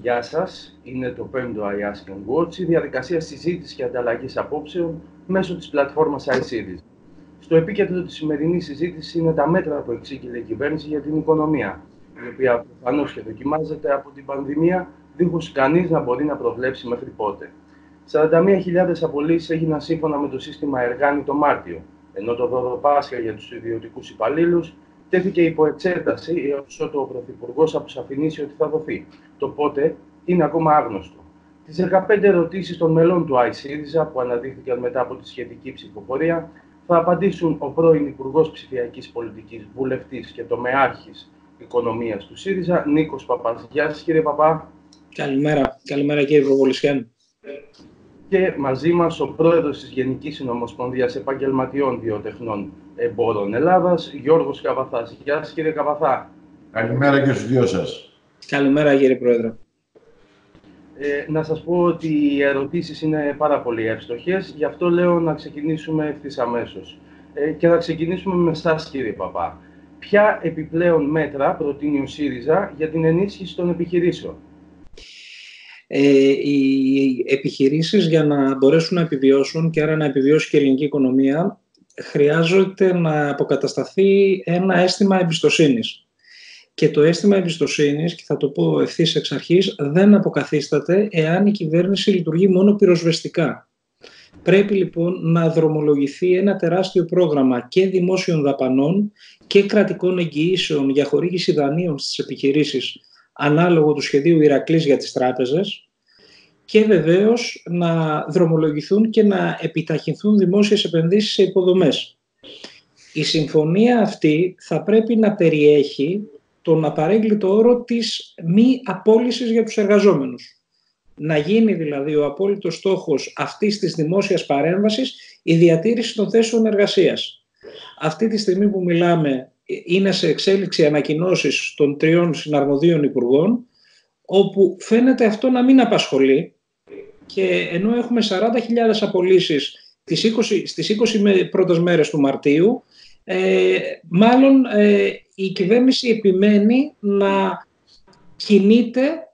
Γεια σας, είναι το 5ο I Ask and Watch, η διαδικασία συζήτησης και ανταλλαγής απόψεων μέσω της πλατφόρμας iSeries. Στο επίκεντρο της σημερινής συζήτησης είναι τα μέτρα που εξήγηλε η κυβέρνηση για την οικονομία, η οποία προφανώς και δοκιμάζεται από την πανδημία, δίχως κανείς να μπορεί να προβλέψει μέχρι πότε. 41.000 απολύσεις έγιναν σύμφωνα με το σύστημα Εργάνη το Μάρτιο, ενώ το δώρο Πάσχα για τους ιδιωτικούς υπαλλήλους τέθηκε υπό εξέταση έως ότου ο Πρωθυπουργός αποσαφηνίσει ότι θα δοθεί. Το πότε είναι ακόμα άγνωστο. Τις 15 ερωτήσεις των μελών του ΑΙΣΥΡΙΖΑ που αναδείχθηκαν μετά από τη σχετική ψηφοφορία θα απαντήσουν ο πρώην Υπουργός Ψηφιακής Πολιτικής, Βουλευτής και τομεάρχης Οικονομίας του ΣΥΡΙΖΑ, Νίκος Παπά. Γεια σα, κύριε Παπά. Καλημέρα, καλημέρα κύριε Προβολισιάν. Και μαζί μας ο πρόεδρος της Γενικής Συνομοσπονδίας Επαγγελματιών Βιοτεχνών Εμπόρων Ελλάδας, Γιώργος Καβαθάς. Γεια σας, κύριε Καβαθά. Καλημέρα και στους δυο σας. Καλημέρα, κύριε Πρόεδρε. Ε, να σας πω ότι οι ερωτήσεις είναι πάρα πολύ εύστοχες, γι' αυτό λέω να ξεκινήσουμε ευθύς αμέσως. Ε, και να ξεκινήσουμε με εσά, κύριε Παπά. Ποια επιπλέον μέτρα προτείνει ο ΣΥΡΙΖΑ για την ενίσχυση των επιχειρήσεων; Ε, οι επιχειρήσεις για να μπορέσουν να επιβιώσουν και άρα να επιβιώσει και η ελληνική οικονομία χρειάζεται να αποκατασταθεί ένα αίσθημα εμπιστοσύνης. Και το αίσθημα εμπιστοσύνης, και θα το πω ευθύς εξ αρχής, δεν αποκαθίσταται εάν η κυβέρνηση λειτουργεί μόνο πυροσβεστικά. Πρέπει λοιπόν να δρομολογηθεί ένα τεράστιο πρόγραμμα και δημόσιων δαπανών και κρατικών εγγυήσεων για χορήγηση δανείων στις επιχειρήσεις ανάλογο του σχεδίου Ηρακλής για τις τράπεζες και βεβαίως να δρομολογηθούν και να επιταχυνθούν δημόσιες επενδύσεις σε υποδομές. Η συμφωνία αυτή θα πρέπει να περιέχει τον απαρέγκλητο όρο της μη απόλυσης για τους εργαζόμενους. Να γίνει δηλαδή ο απόλυτος στόχος αυτής της δημόσιας παρέμβασης η διατήρηση των θέσεων εργασίας. Αυτή τη στιγμή που μιλάμε είναι σε εξέλιξη ανακοινώσεις των τριών συναρμοδίων υπουργών όπου φαίνεται αυτό να μην απασχολεί και ενώ έχουμε 40.000 απολύσεις στις 20 πρώτες μέρες του Μαρτίου ε, μάλλον ε, η κυβέρνηση επιμένει να κινείται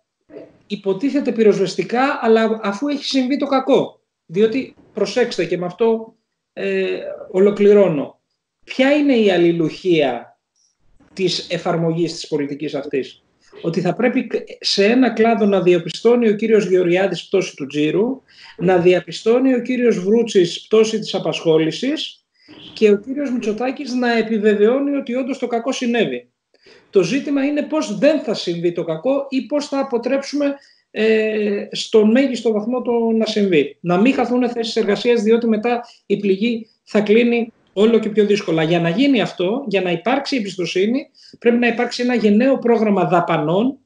υποτίθεται πυροσβεστικά αλλά αφού έχει συμβεί το κακό. Διότι προσέξτε και με αυτό ε, ολοκληρώνω. Ποια είναι η αλληλουχία της εφαρμογής της πολιτικής αυτής; Ότι θα πρέπει σε ένα κλάδο να διαπιστώνει ο κύριος Γεωργιάδης πτώση του τζίρου, να διαπιστώνει ο κύριος Βρούτσης πτώση της απασχόλησης και ο κύριος Μητσοτάκης να επιβεβαιώνει ότι όντως το κακό συνέβη. Το ζήτημα είναι πώς δεν θα συμβεί το κακό ή πώς θα αποτρέψουμε ε, στον μέγιστο βαθμό το να συμβεί. Να μην χαθούν θέσεις εργασίας, διότι μετά η πληγή θα κλείνει όλο και πιο δύσκολα. Για να γίνει αυτό, για να υπάρξει εμπιστοσύνη, πρέπει να υπάρξει ένα γενναίο πρόγραμμα δαπανών,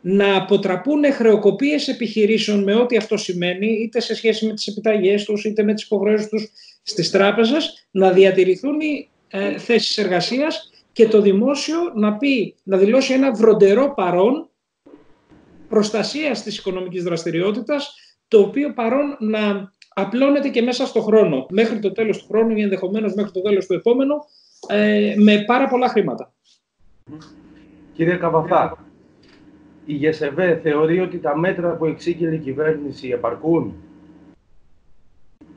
να αποτραπούν χρεοκοπίες επιχειρήσεων με ό,τι αυτό σημαίνει, είτε σε σχέση με τις επιταγές τους, είτε με τις υποχρεώσεις τους στις τράπεζες, να διατηρηθούν οι ε, θέσεις εργασίας και το δημόσιο να, πει, να δηλώσει ένα βροντερό παρόν προστασίας της οικονομικής δραστηριότητας, το οποίο παρόν να απλώνεται και μέσα στο χρόνο, μέχρι το τέλος του χρόνου ή ενδεχομένως μέχρι το τέλος του επόμενου, ε, με πάρα πολλά χρήματα. Κύριε Καβαφά, η ΓΕΣΕΒΕ θεωρεί ότι τα μέτρα που εξήγηλε η κυβέρνηση επαρκούν;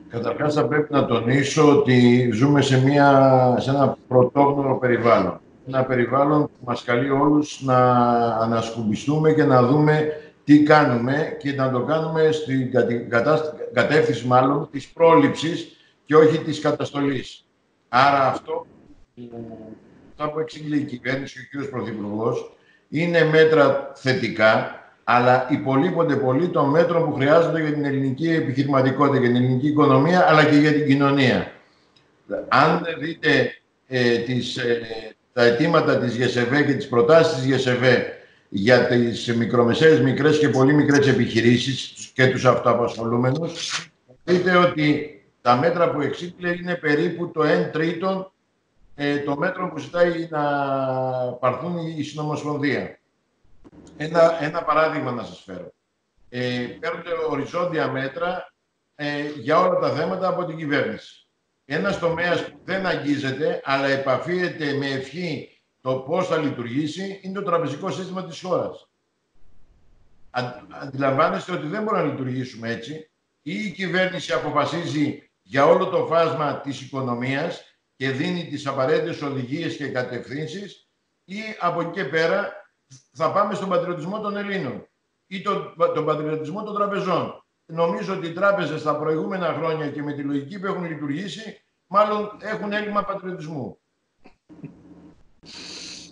Καταρχάς θα πρέπει να τονίσω ότι ζούμε σε, μια, σε ένα πρωτόγνωρο περιβάλλον. Ένα περιβάλλον που μας καλεί όλους να ανασκουμπιστούμε και να δούμε τι κάνουμε και να το κάνουμε στην κατεύθυνση μάλλον της πρόληψης και όχι της καταστολής. Άρα αυτό που, που εξήγηλε η κυβέρνηση και ο κ. Πρωθυπουργός είναι μέτρα θετικά, αλλά υπολείπονται πολύ των μέτρων που χρειάζονται για την ελληνική επιχειρηματικότητα, για την ελληνική οικονομία, αλλά και για την κοινωνία. Αν δείτε ε, τις, ε, τα αιτήματα της ΓΕΣΕΒΕ και τις προτάσεις της ΓΕΣΕΒΕ για τις μικρομεσαίες, μικρές και πολύ μικρές επιχειρήσεις και τους αυτοαπασχολούμενους, δείτε ότι τα μέτρα που εξήγηλε είναι περίπου το 1 τρίτο ε, το μέτρο που ζητάει να παρθούν η συνομοσπονδία. Ένα, ένα παράδειγμα να σας φέρω. Ε, παίρνονται οριζόντια μέτρα ε, για όλα τα θέματα από την κυβέρνηση. Ένας τομέας που δεν αγγίζεται, αλλά επαφίεται με ευχή το πώς θα λειτουργήσει, είναι το τραπεζικό σύστημα της χώρας. αντιλαμβάνεστε ότι δεν μπορούμε να λειτουργήσουμε έτσι. Ή η κυβέρνηση αποφασίζει για όλο το φάσμα της οικονομίας και δίνει τις απαραίτητες οδηγίες και κατευθύνσεις ή από εκεί και πέρα θα πάμε στον πατριωτισμό των Ελλήνων ή τον, τον πατριωτισμό των τραπεζών. Νομίζω ότι οι τράπεζες τα προηγούμενα χρόνια και με τη λογική που έχουν λειτουργήσει μάλλον έχουν έλλειμμα πατριωτισμού.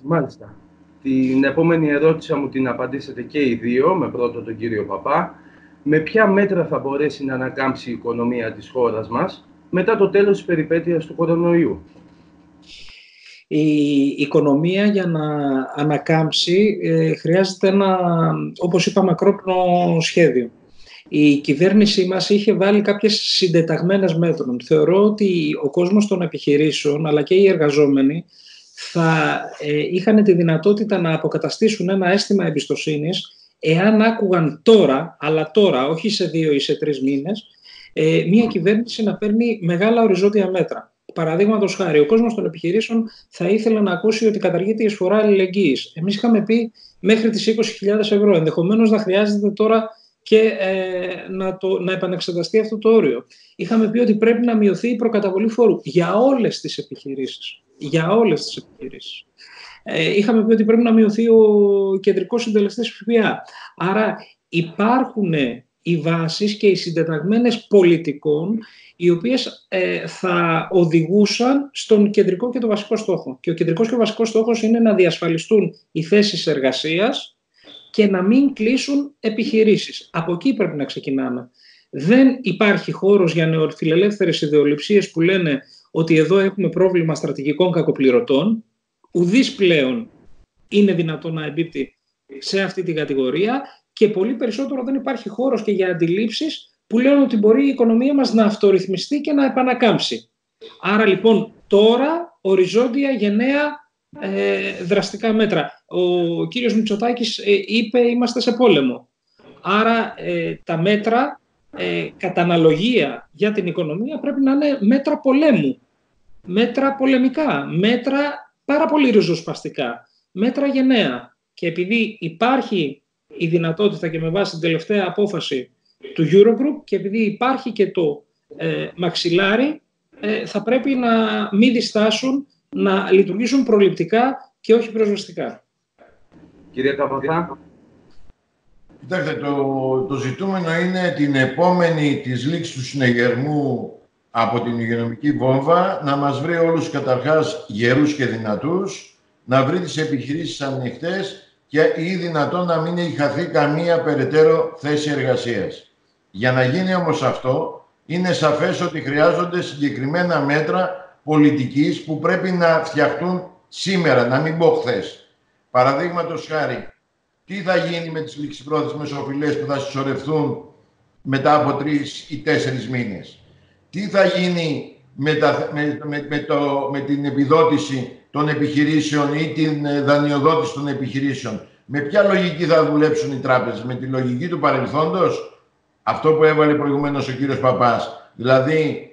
Μάλιστα. Την επόμενη ερώτηση μου την απαντήσετε και οι δύο, με πρώτο τον κύριο Παπά. Με ποια μέτρα θα μπορέσει να ανακάμψει η οικονομία της χώρας μας μετά το τέλος της περιπέτειας του κορονοϊού; Η οικονομία για να ανακάμψει ε, χρειάζεται ένα, όπως είπα, μακρόπνο σχέδιο. Η κυβέρνησή μας είχε βάλει κάποιες συντεταγμένες μέτρων. Θεωρώ ότι ο κόσμος των επιχειρήσεων, αλλά και οι εργαζόμενοι, θα ε, είχαν τη δυνατότητα να αποκαταστήσουν ένα αίσθημα εμπιστοσύνης εάν άκουγαν τώρα, αλλά τώρα, όχι σε δύο ή σε τρεις μήνες, ε, μια κυβέρνηση να παίρνει μεγάλα οριζόντια μέτρα. Παραδείγματος χάρη, ο κόσμος των επιχειρήσεων θα ήθελε να ακούσει ότι καταργείται η εισφορά αλληλεγγύης. Εμείς είχαμε πει μέχρι τις 20.000 ευρώ. Ενδεχομένως να χρειάζεται τώρα και ε, να, το, να επανεξεταστεί αυτό το όριο. Είχαμε πει ότι πρέπει να μειωθεί η προκαταβολή φόρου για όλες τις επιχειρήσεις. Για όλες τις επιχειρήσεις. Ε, είχαμε πει ότι πρέπει να μειωθεί ο κεντρικός συντελεστής ΦΠΑ. Άρα υπάρχουν οι βάσεις και οι συντεταγμένες πολιτικών οι οποίες ε, θα οδηγούσαν στον κεντρικό και το βασικό στόχο. Και ο κεντρικός και ο βασικός στόχος είναι να διασφαλιστούν οι θέσεις εργασίας και να μην κλείσουν επιχειρήσεις. Από εκεί πρέπει να ξεκινάμε. Δεν υπάρχει χώρος για νεοφιλελεύθερες ιδεολειψίες που λένε ότι εδώ έχουμε πρόβλημα στρατηγικών κακοπληρωτών. Ουδής πλέον είναι δυνατό να εμπίπτει σε αυτή την κατηγορία και πολύ περισσότερο δεν υπάρχει χώρος και για αντιλήψεις που λένε ότι μπορεί η οικονομία μας να αυτορυθμιστεί και να επανακάμψει. Άρα λοιπόν τώρα οριζόντια γενναία ε, δραστικά μέτρα. Ο κύριος Μητσοτάκης ε, είπε είμαστε σε πόλεμο. Άρα ε, τα μέτρα ε, κατά αναλογία για την οικονομία πρέπει να είναι μέτρα πολέμου. Μέτρα πολεμικά, μέτρα πάρα πολύ ριζοσπαστικά, μέτρα γενναία. Και επειδή υπάρχει η δυνατότητα και με βάση την τελευταία απόφαση του Eurogroup και επειδή υπάρχει και το ε, μαξιλάρι, ε, θα πρέπει να μην διστάσουν να λειτουργήσουν προληπτικά και όχι προσβαστικά. Κύριε Καπαθά. Κοιτάξτε, το, το ζητούμενο είναι την επόμενη της λήξης του συνεγερμού από την υγειονομική βόμβα να μας βρει όλους καταρχάς γερούς και δυνατούς, να βρει τις επιχειρήσεις ανοιχτές και ή δυνατόν να μην έχει χαθεί καμία περαιτέρω θέση εργασίας. Για να γίνει όμως αυτό, είναι σαφές ότι χρειάζονται συγκεκριμένα μέτρα πολιτικής που πρέπει να φτιαχτούν σήμερα, να μην πω χθες. Παραδείγματος χάρη, τι θα γίνει με τις ληξιπρόθεσμες οφειλές που θα συσσωρευτούν μετά από τρεις ή τέσσερις μήνες; Τι θα γίνει με, με, με, το, με την επιδότηση των επιχειρήσεων ή την ε, δανειοδότηση των επιχειρήσεων; Με ποια λογική θα δουλέψουν οι τράπεζες, με τη λογική του παρελθόντος, αυτό που έβαλε προηγουμένως ο κύριος Παπάς. Δηλαδή,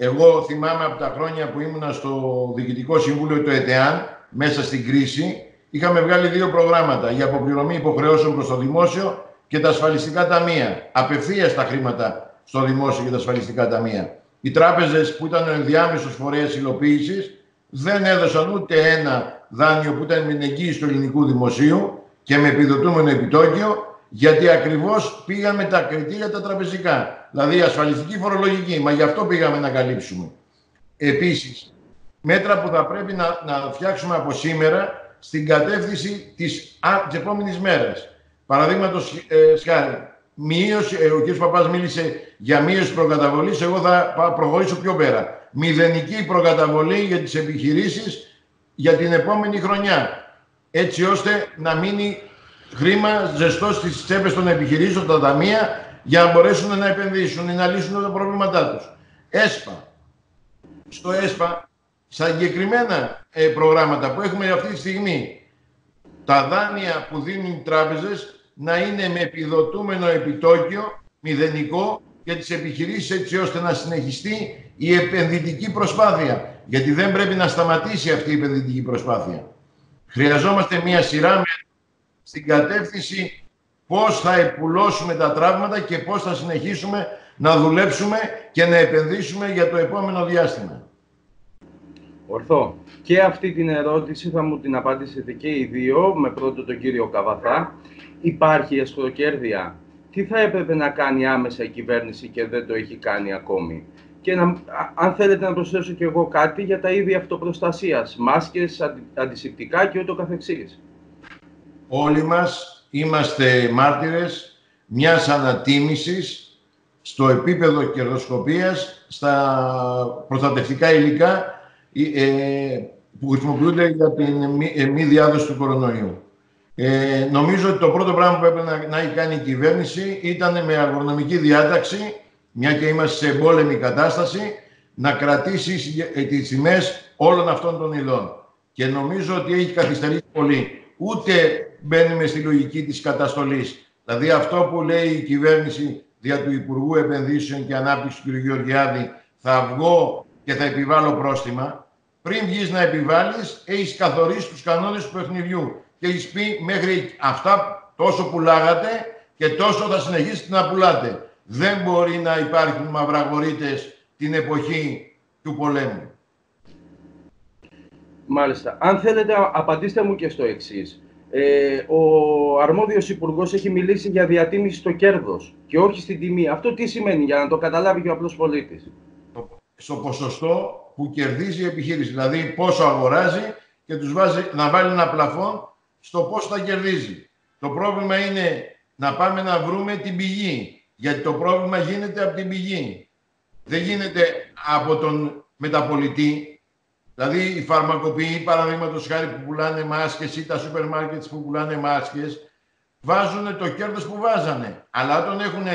εγώ θυμάμαι από τα χρόνια που ήμουνα στο Διοικητικό Συμβούλιο του ΕΤΕΑΝ, μέσα στην κρίση, είχαμε βγάλει δύο προγράμματα για αποπληρωμή υποχρεώσεων προς το δημόσιο και τα ασφαλιστικά ταμεία. Απευθείας τα χρήματα στο δημόσιο και τα ασφαλιστικά ταμεία. Οι τράπεζες που ήταν ο ενδιάμεσος φορέας υλοποίησης δεν έδωσαν ούτε ένα δάνειο που ήταν με εγγύηση του ελληνικού δημοσίου και με επιδοτούμενο επιτόκιο, γιατί ακριβώς πήγαμε τα κριτήρια τα τραπεζικά. Δηλαδή ασφαλιστική φορολογική, μα γι' αυτό πήγαμε να καλύψουμε. Επίσης, μέτρα που θα πρέπει να, να φτιάξουμε από σήμερα στην κατεύθυνση της, α, της επόμενης μέρας. Παραδείγματος ε, σχάρη, μείωση, ε, ο κ. Παπάς μίλησε για μείωση προκαταβολής, εγώ θα προχωρήσω πιο πέρα μηδενική προκαταβολή για τις επιχειρήσεις για την επόμενη χρονιά. Έτσι ώστε να μείνει χρήμα ζεστός στις τσέπες των επιχειρήσεων, τα ταμεία, για να μπορέσουν να επενδύσουν ή να λύσουν τα προβλήματά τους. ΕΣΠΑ. Στο ΕΣΠΑ, στα συγκεκριμένα ε, προγράμματα που έχουμε αυτή τη στιγμή, τα δάνεια που δίνουν οι τράπεζες να είναι με επιδοτούμενο επιτόκιο, μηδενικό, για τις επιχειρήσεις έτσι ώστε να συνεχιστεί η επενδυτική προσπάθεια. Γιατί δεν πρέπει να σταματήσει αυτή η επενδυτική προσπάθεια. Χρειαζόμαστε μια σειρά με στην κατεύθυνση πώς θα επουλώσουμε τα τραύματα και πώς θα συνεχίσουμε να δουλέψουμε και να επενδύσουμε για το επόμενο διάστημα. Ορθό. Και αυτή την ερώτηση θα μου την απαντήσετε και οι δύο, με πρώτο τον κύριο Καβαθά. Υπάρχει εσχροκέρδεια. Τι θα έπρεπε να κάνει άμεσα η κυβέρνηση και δεν το έχει κάνει ακόμη; Και να, αν θέλετε να προσθέσω και εγώ κάτι για τα είδη αυτοπροστασίας, μάσκες, αντισηπτικά και ούτω καθεξής. Όλοι μας είμαστε μάρτυρες μιας ανατίμησης στο επίπεδο κερδοσκοπίας στα προστατευτικά υλικά ε, που χρησιμοποιούνται για την μη, ε, μη διάδοση του κορονοϊού. Ε, νομίζω ότι το πρώτο πράγμα που έπρεπε να, να έχει κάνει η κυβέρνηση ήταν με αγρονομική διάταξη, μια και είμαστε σε εμπόλεμη κατάσταση, να κρατήσει ε, τις τιμές όλων αυτών των ειδών. Και νομίζω ότι έχει καθυστερήσει πολύ. Ούτε μπαίνουμε στη λογική της καταστολής. Δηλαδή αυτό που λέει η κυβέρνηση δια του Υπουργού Επενδύσεων και Ανάπτυξης του κ. Γεωργιάδη θα βγω και θα επιβάλλω πρόστιμα. Πριν βγεις να επιβάλλεις, έχεις καθορίσει τους κανόνες του παιχνιδιού και έχεις πει μέχρι αυτά τόσο πουλάγατε και τόσο θα συνεχίσετε να πουλάτε. Δεν μπορεί να υπάρχουν μαυραγορείτες την εποχή του πολέμου. Μάλιστα. Αν θέλετε, απαντήστε μου και στο εξής. Ε, ο αρμόδιος υπουργός έχει μιλήσει για διατίμηση στο κέρδος και όχι στην τιμή. Αυτό τι σημαίνει για να το καταλάβει και ο απλός πολίτης; Στο ποσοστό που κερδίζει η επιχείρηση. Δηλαδή πόσο αγοράζει και τους βάζει να βάλει ένα πλαφόν στο πόσο θα κερδίζει. Το πρόβλημα είναι να πάμε να βρούμε την πηγή. Γιατί το πρόβλημα γίνεται από την πηγή. Δεν γίνεται από τον μεταπολιτή. Δηλαδή οι φαρμακοποιοί, παραδείγματος χάρη που πουλάνε μάσκες ή τα σούπερ μάρκετς που πουλάνε μάσκες, βάζουν το κέρδος που βάζανε. Αλλά όταν έχουν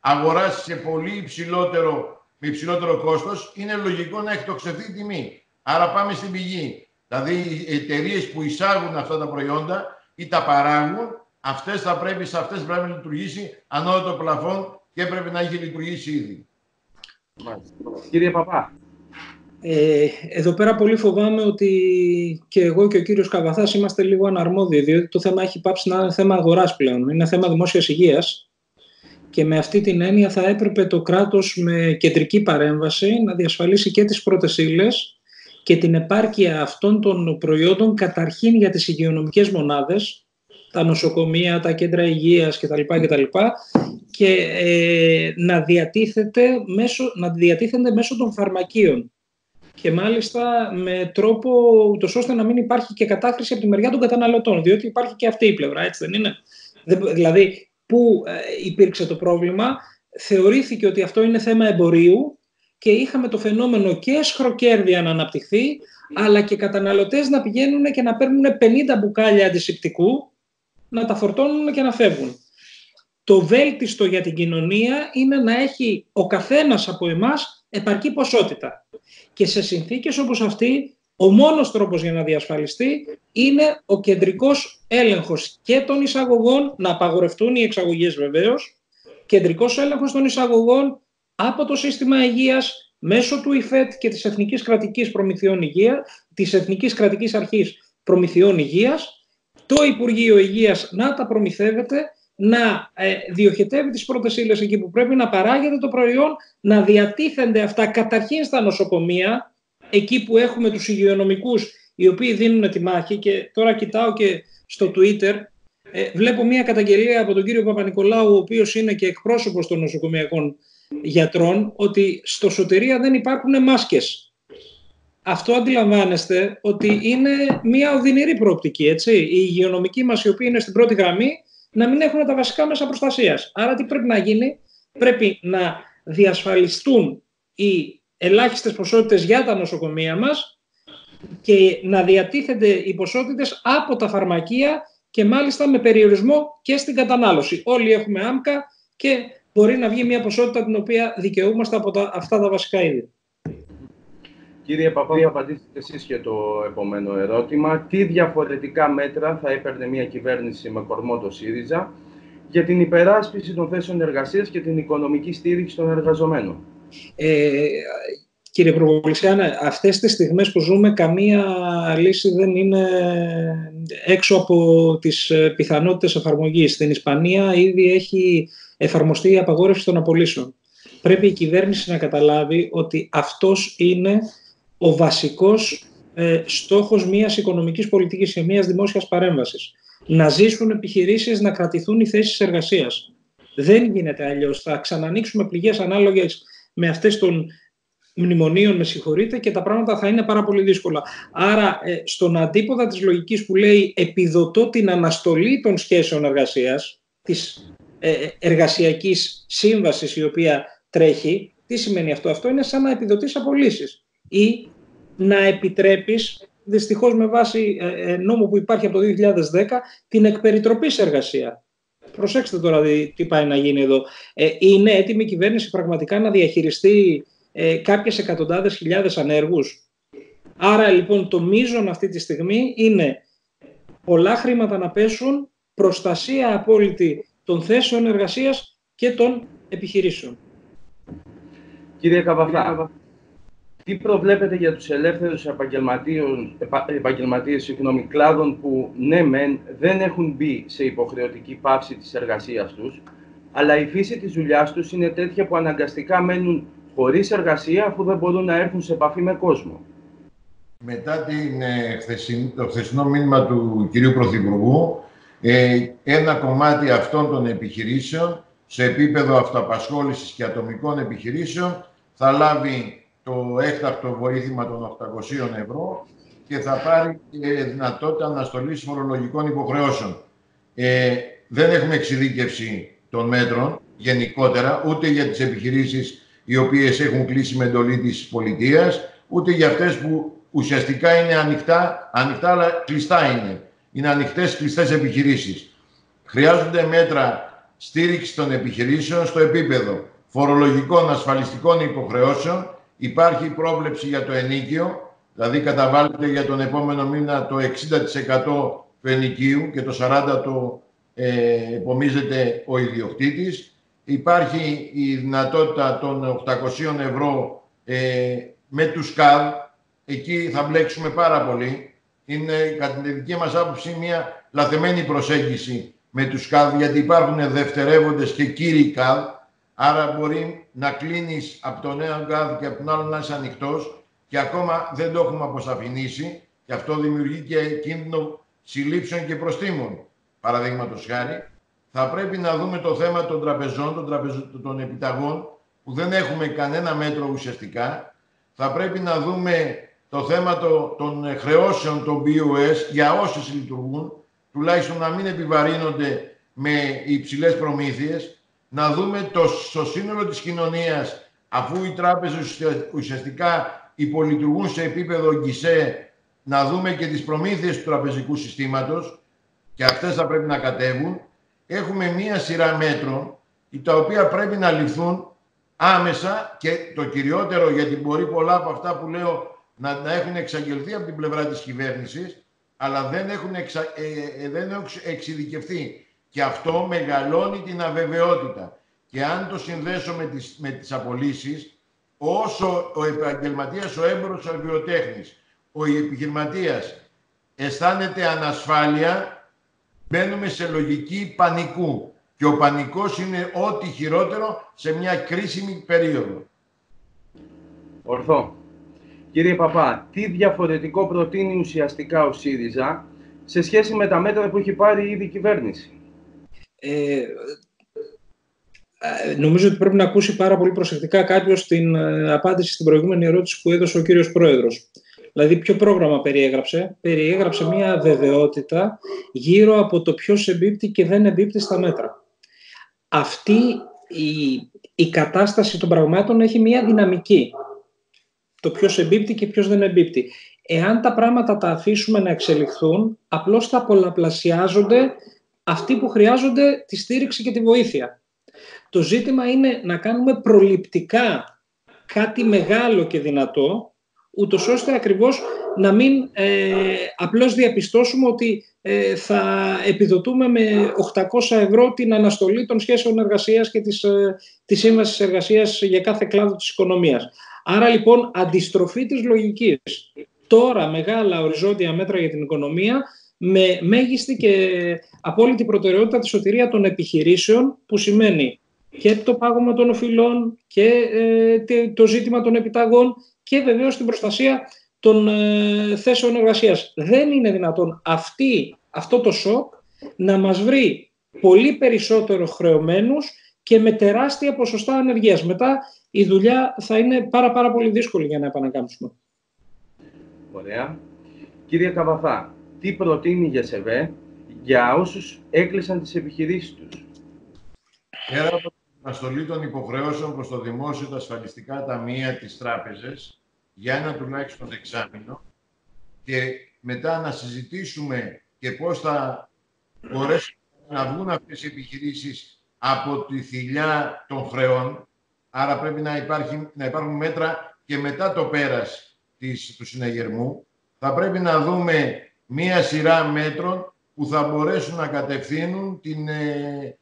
αγοράσει σε πολύ υψηλότερο με υψηλότερο κόστος, είναι λογικό να εκτοξευθεί η τιμή. Άρα πάμε στην πηγή. Δηλαδή οι εταιρείες που εισάγουν αυτά τα προϊόντα ή τα παράγουν, αυτές θα πρέπει, σε αυτές πρέπει να λειτουργήσει ανώτατο πλαφόν και έπρεπε να έχει λειτουργήσει ήδη. Κύριε Παπά. Ε, εδώ πέρα πολύ φοβάμαι ότι και εγώ και ο κύριος Καβαθάς είμαστε λίγο αναρμόδιοι, διότι το θέμα έχει πάψει να είναι θέμα αγοράς πλέον. Είναι θέμα δημόσιας υγείας και με αυτή την έννοια θα έπρεπε το κράτος με κεντρική παρέμβαση να διασφαλίσει και τις πρώτες ύλες και την επάρκεια αυτών των προϊόντων καταρχήν για τις υγειονομικές μονάδες, τα νοσοκομεία, τα κέντρα υγείας κτλ. κτλ και ε, να, διατίθεται μέσω, να διατίθενται μέσω των φαρμακείων και μάλιστα με τρόπο ούτως ώστε να μην υπάρχει και κατάχρηση από τη μεριά των καταναλωτών, διότι υπάρχει και αυτή η πλευρά, έτσι δεν είναι; Δηλαδή, που ε, υπήρξε το πρόβλημα, θεωρήθηκε ότι αυτό είναι θέμα εμπορίου και είχαμε το φαινόμενο και σχροκέρδια να αναπτυχθεί, αλλά και καταναλωτές να πηγαίνουν και να παίρνουν 50 μπουκάλια αντισηπτικού, να τα φορτώνουν και να φεύγουν. Το βέλτιστο για την κοινωνία είναι να έχει ο καθένας από εμάς επαρκή ποσότητα. Και σε συνθήκες όπως αυτή ο μόνος τρόπος για να διασφαλιστεί είναι ο κεντρικός έλεγχος και των εισαγωγών, να απαγορευτούν οι εξαγωγές βεβαίως, κεντρικός έλεγχος των εισαγωγών από το σύστημα υγείας μέσω του ΙΦΕΤ και της Εθνικής Κρατικής Προμηθειών Υγεία, της Εθνικής Κρατικής Αρχής Προμηθειών Υγείας, το Υπουργείο Υγείας να τα προμηθεύεται, να ε, διοχετεύει τις πρώτες ύλες εκεί που πρέπει να παράγεται το προϊόν, να διατίθενται αυτά καταρχήν στα νοσοκομεία, εκεί που έχουμε τους υγειονομικούς οι οποίοι δίνουν τη μάχη και τώρα κοιτάω και στο Twitter ε, βλέπω μια καταγγελία από τον κύριο Παπα-Νικολάου ο οποίος είναι και εκπρόσωπος των νοσοκομιακών γιατρών ότι στο σωτηρία δεν υπάρχουν μάσκες. Αυτό αντιλαμβάνεστε ότι είναι μια οδυνηρή προοπτική, έτσι. Οι υγειονομικοί μας οι οποίοι είναι στην πρώτη γραμμή να μην έχουν τα βασικά μέσα προστασίας. Άρα τι πρέπει να γίνει, πρέπει να διασφαλιστούν οι ελάχιστες ποσότητες για τα νοσοκομεία μας και να διατίθενται οι ποσότητες από τα φαρμακεία και μάλιστα με περιορισμό και στην κατανάλωση. Όλοι έχουμε άμκα και μπορεί να βγει μια ποσότητα την οποία δικαιούμαστε από τα, αυτά τα βασικά είδη. Κύριε Παπά, θα απαντήσετε εσείς και το επόμενο ερώτημα. Τι διαφορετικά μέτρα θα έπαιρνε μια κυβέρνηση με κορμό το ΣΥΡΙΖΑ για την υπεράσπιση των θέσεων εργασίας και την οικονομική στήριξη των εργαζομένων; Ε, Κύριε Προβολησιάνα, αυτές τις στιγμές που ζούμε καμία λύση δεν είναι έξω από τις ε, πιθανότητες εφαρμογής. Στην Ισπανία ήδη έχει εφαρμοστεί η απαγόρευση των απολύσεων. Πρέπει η κυβέρνηση να καταλάβει ότι αυτός είναι ο βασικός ε, στόχος μιας οικονομικής πολιτικής και μιας δημόσιας παρέμβασης. Να ζήσουν επιχειρήσεις, να κρατηθούν οι θέσεις εργασίας. Δεν γίνεται αλλιώς. Θα ξανανοίξουμε πληγές ανάλογες με αυτές των μνημονίων, με συγχωρείτε, και τα πράγματα θα είναι πάρα πολύ δύσκολα. Άρα, ε, στον αντίποδα της λογικής που λέει επιδοτώ την αναστολή των σχέσεων εργασίας, της ε, εργασιακής σύμβασης η οποία τρέχει, τι σημαίνει αυτό; Αυτό είναι σαν να επιδοτείς απολύσεις ή να επιτρέπεις, δυστυχώς με βάση ε, νόμο που υπάρχει από το 2010, την εκπεριτροπής εργασία. Προσέξτε τώρα τι πάει να γίνει εδώ. είναι έτοιμη η κυβέρνηση πραγματικά να διαχειριστεί ε, κάποιες εκατοντάδες χιλιάδες ανέργους; Άρα λοιπόν το μείζον αυτή τη στιγμή είναι πολλά χρήματα να πέσουν, προστασία απόλυτη των θέσεων εργασίας και των επιχειρήσεων. Κύριε Καβαφά, τι προβλέπετε για τους ελεύθερους επαγγελματίες συγγνώμη, κλάδων που ναι μεν δεν έχουν μπει σε υποχρεωτική πάυση της εργασίας τους, αλλά η φύση της δουλειάς τους είναι τέτοια που αναγκαστικά μένουν χωρίς εργασία αφού δεν μπορούν να έρθουν σε επαφή με κόσμο. Μετά την, ε, το χθεσινό μήνυμα του κυρίου Πρωθυπουργού, ε, ένα κομμάτι αυτών των επιχειρήσεων σε επίπεδο αυτοαπασχόλησης και ατομικών επιχειρήσεων θα λάβει το έκτακτο βοήθημα των 800 ευρώ και θα πάρει ε, δυνατότητα αναστολής φορολογικών υποχρεώσεων. Ε, δεν έχουμε εξειδίκευση των μέτρων γενικότερα, ούτε για τις επιχειρήσεις οι οποίες έχουν κλείσει με εντολή της πολιτείας, ούτε για αυτές που ουσιαστικά είναι ανοιχτά, ανοιχτά αλλά κλειστά είναι. Είναι ανοιχτές κλειστές επιχειρήσεις. Χρειάζονται μέτρα στήριξης των επιχειρήσεων στο επίπεδο φορολογικών ασφαλιστικών υποχρεώσεων. Υπάρχει πρόβλεψη για το ενίκιο, δηλαδή καταβάλλεται για τον επόμενο μήνα το 60% του ενοικίου και το 40% το ε, επομίζεται ο ιδιοκτήτης υπάρχει η δυνατότητα των 800 ευρώ ε, με τους ΚΑΔ. Εκεί θα μπλέξουμε πάρα πολύ. Είναι κατά τη δική μας άποψη μια λαθεμένη προσέγγιση με τους ΚΑΔ, γιατί υπάρχουν δευτερεύοντες και κύριοι ΚΑΔ. Άρα μπορεί να κλείνεις από τον ένα ΚΑΔ και από τον άλλο να είσαι ανοιχτός και ακόμα δεν το έχουμε αποσαφηνίσει και αυτό δημιουργεί και κίνδυνο συλλήψεων και προστήμων, παραδείγματος χάρη θα πρέπει να δούμε το θέμα των τραπεζών, των, τραπεζο, των επιταγών, που δεν έχουμε κανένα μέτρο ουσιαστικά. Θα πρέπει να δούμε το θέμα των χρεώσεων των BOS για όσοι λειτουργούν, τουλάχιστον να μην επιβαρύνονται με υψηλές προμήθειες. Να δούμε το, στο σύνολο της κοινωνίας, αφού οι τράπεζες ουσιαστικά υπολειτουργούν σε επίπεδο γκισέ, να δούμε και τις προμήθειες του τραπεζικού συστήματος και αυτές θα πρέπει να κατέβουν. Έχουμε μία σειρά μέτρων τα οποία πρέπει να ληφθούν άμεσα και το κυριότερο γιατί μπορεί πολλά από αυτά που λέω να, να έχουν εξαγγελθεί από την πλευρά της κυβέρνησης αλλά δεν έχουν, εξα, ε, ε, δεν έχουν εξειδικευτεί και αυτό μεγαλώνει την αβεβαιότητα και αν το συνδέσω με τις, με τις απολύσεις όσο ο επαγγελματίας, ο έμπορος, ο βιοτέχνης, ο επιχειρηματίας αισθάνεται ανασφάλεια μπαίνουμε σε λογική πανικού. Και ο πανικός είναι ό,τι χειρότερο σε μια κρίσιμη περίοδο. Ορθό. Κύριε Παπά, τι διαφορετικό προτείνει ουσιαστικά ο ΣΥΡΙΖΑ σε σχέση με τα μέτρα που έχει πάρει ήδη η κυβέρνηση; Ε, ε νομίζω ότι πρέπει να ακούσει πάρα πολύ προσεκτικά κάποιος την ε, απάντηση στην προηγούμενη ερώτηση που έδωσε ο κύριος Πρόεδρος. Δηλαδή, ποιο πρόγραμμα περιέγραψε; Περιέγραψε μια βεβαιότητα γύρω από το ποιος εμπίπτει και δεν εμπίπτει στα μέτρα. Αυτή η, η κατάσταση των πραγμάτων έχει μια δυναμική. Το ποιος εμπίπτει και ποιος δεν εμπίπτει. Εάν τα πράγματα τα αφήσουμε να εξελιχθούν, απλώς θα πολλαπλασιάζονται αυτοί που χρειάζονται τη στήριξη και τη βοήθεια. Το ζήτημα είναι να κάνουμε προληπτικά κάτι μεγάλο και δυνατό ούτως ώστε ακριβώς να μην ε, απλώς διαπιστώσουμε ότι ε, θα επιδοτούμε με 800 ευρώ την αναστολή των σχέσεων εργασίας και της, ε, της σύμβασης εργασίας για κάθε κλάδο της οικονομίας. Άρα λοιπόν αντιστροφή της λογικής. Τώρα μεγάλα οριζόντια μέτρα για την οικονομία με μέγιστη και απόλυτη προτεραιότητα τη σωτηρία των επιχειρήσεων που σημαίνει και το πάγωμα των οφειλών και ε, το ζήτημα των επιταγών και βεβαίως την προστασία των ε, θέσεων εργασίας. Δεν είναι δυνατόν αυτή, αυτό το σοκ να μας βρει πολύ περισσότερο χρεωμένους και με τεράστια ποσοστά ανεργίας. Μετά η δουλειά θα είναι πάρα πάρα πολύ δύσκολη για να επανακάμψουμε. Ωραία. Κύριε Καβαθά, τι προτείνει η ΓΕΣΕΒΕ για όσους έκλεισαν τις επιχειρήσεις τους. Πέρα από την αναστολή των υποχρεώσεων προς το δημόσιο, τα ασφαλιστικά ταμεία, τις τράπεζες, για ένα τουλάχιστον εξάμεινο και μετά να συζητήσουμε και πώς θα μπορέσουν να βγουν αυτές οι επιχειρήσεις από τη θηλιά των χρεών. Άρα πρέπει να, υπάρχει, να υπάρχουν μέτρα και μετά το πέρας της, του συναγερμού. Θα πρέπει να δούμε μία σειρά μέτρων που θα μπορέσουν να κατευθύνουν την, ε,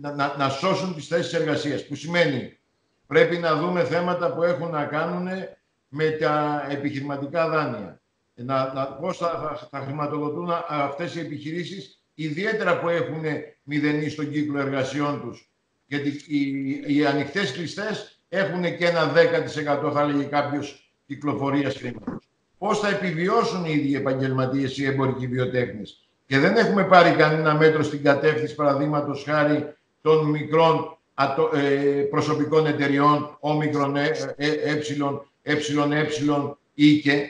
να, να, σώσουν τις θέσεις εργασίας. Που σημαίνει πρέπει να δούμε θέματα που έχουν να κάνουν με τα επιχειρηματικά δάνεια. Να, να, πώς θα, θα, χρηματοδοτούν αυτές οι επιχειρήσεις, ιδιαίτερα που έχουν μηδενεί στον κύκλο εργασιών τους. Γιατί οι, οι ανοιχτές κλειστές έχουν και ένα 10% θα έλεγε κάποιος κυκλοφορίας χρήματος. Πώς θα επιβιώσουν οι ίδιοι επαγγελματίες ή εμπορικοί βιοτέχνες. Και δεν έχουμε πάρει κανένα μέτρο στην κατεύθυνση παραδείγματος χάρη των μικρών ε, προσωπικών εταιριών, όμικρον, ε, ε, ε, ε, ή και,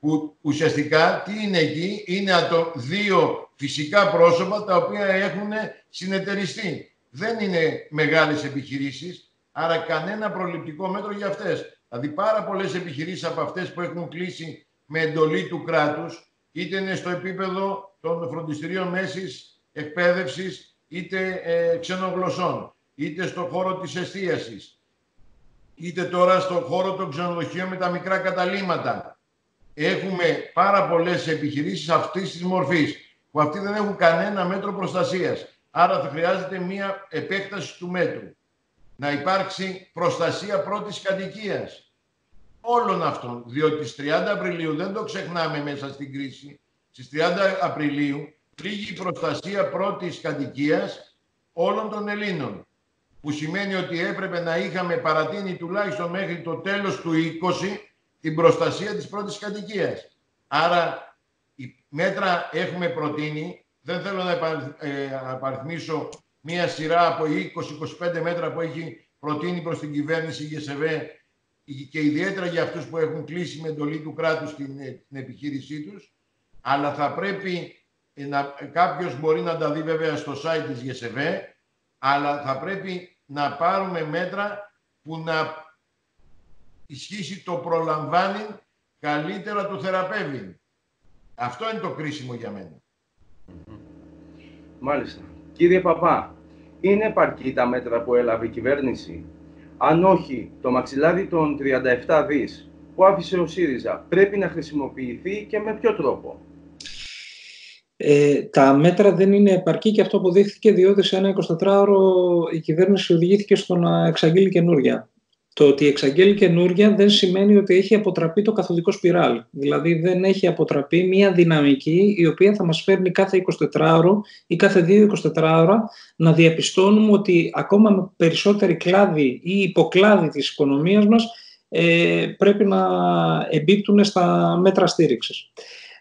που ουσιαστικά τι είναι εκεί, είναι το δύο φυσικά πρόσωπα τα οποία έχουν συνεταιριστεί. Δεν είναι μεγάλες επιχειρήσεις, άρα κανένα προληπτικό μέτρο για αυτές. Δηλαδή πάρα πολλές επιχειρήσεις από αυτές που έχουν κλείσει με εντολή του κράτους, είτε είναι στο επίπεδο των φροντιστηρίων μέσης εκπαίδευσης, είτε ε, ξενογλωσσών, είτε στο χώρο της εστίασης, είτε τώρα στον χώρο των ξενοδοχείων με τα μικρά καταλήμματα. Έχουμε πάρα πολλές επιχειρήσεις αυτής της μορφής, που αυτοί δεν έχουν κανένα μέτρο προστασίας. Άρα θα χρειάζεται μία επέκταση του μέτρου. Να υπάρξει προστασία πρώτης κατοικίας όλων αυτών. Διότι στις 30 Απριλίου, δεν το ξεχνάμε μέσα στην κρίση, στις 30 Απριλίου φύγει η προστασία πρώτης κατοικίας όλων των Ελλήνων που σημαίνει ότι έπρεπε να είχαμε παρατείνει τουλάχιστον μέχρι το τέλος του 20 την προστασία της πρώτης κατοικίας. Άρα, η μέτρα έχουμε προτείνει, δεν θέλω να ε, απαριθμίσω μία σειρά από 20-25 μέτρα που έχει προτείνει προς την κυβέρνηση η ΓΕΣΕΒΕ και ιδιαίτερα για αυτούς που έχουν κλείσει με εντολή του κράτους την, ε, την επιχείρησή τους, αλλά θα πρέπει να, κάποιος μπορεί να τα δει βέβαια στο site της ΓΕΣΕΒΕ, αλλά θα πρέπει να πάρουμε μέτρα που να ισχύσει το προλαμβάνει καλύτερα το θεραπεύει. Αυτό είναι το κρίσιμο για μένα. Μάλιστα. Κύριε Παπά, είναι επαρκή τα μέτρα που έλαβε η κυβέρνηση; Αν όχι, το μαξιλάρι των 37 δις που άφησε ο ΣΥΡΙΖΑ πρέπει να χρησιμοποιηθεί και με ποιο τρόπο; Ε, τα μέτρα δεν είναι επαρκή και αυτό αποδείχθηκε διότι σε ένα 24ωρο η κυβέρνηση οδηγήθηκε στο να εξαγγείλει καινούρια. Το ότι εξαγγέλει καινούρια δεν σημαίνει ότι έχει αποτραπεί το καθοδικό σπιράλ. Δηλαδή δεν έχει αποτραπεί μια δυναμική η οποία θα μας φέρνει κάθε 24ωρο ή κάθε 2-24 ώρα να διαπιστώνουμε ότι ακόμα με περισσότερη κλάδη ή υποκλάδη της οικονομίας μας ε, πρέπει να εμπίπτουν στα μέτρα στήριξης.